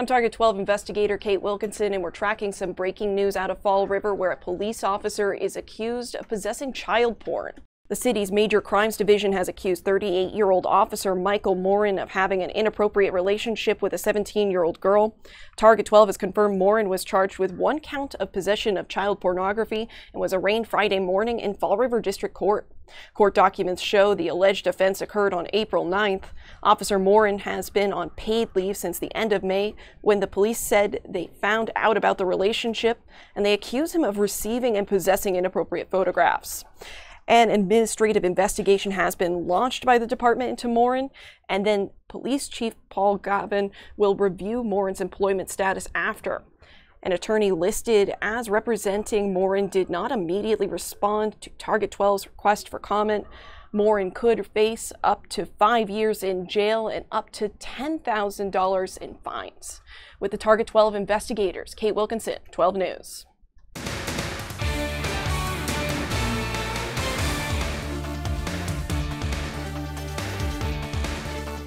I'm Target 12 investigator Kate Wilkinson, and we're tracking some breaking news out of Fall River where a police officer is accused of possessing child porn. The city's major crimes division has accused 38 year old officer Michael Morin of having an inappropriate relationship with a 17 year old girl. Target 12 has confirmed Morin was charged with one count of possession of child pornography and was arraigned Friday morning in Fall River District Court. Court documents show the alleged offense occurred on April 9th. Officer Morin has been on paid leave since the end of May when the police said they found out about the relationship and they accuse him of receiving and possessing inappropriate photographs. An administrative investigation has been launched by the department into Morin, and then Police Chief Paul Gauvin will review Morin's employment status after. An attorney listed as representing Morin did not immediately respond to Target 12's request for comment. Morin could face up to five years in jail and up to $10,000 in fines. With the Target 12 investigators, Kate Wilkinson, 12 News.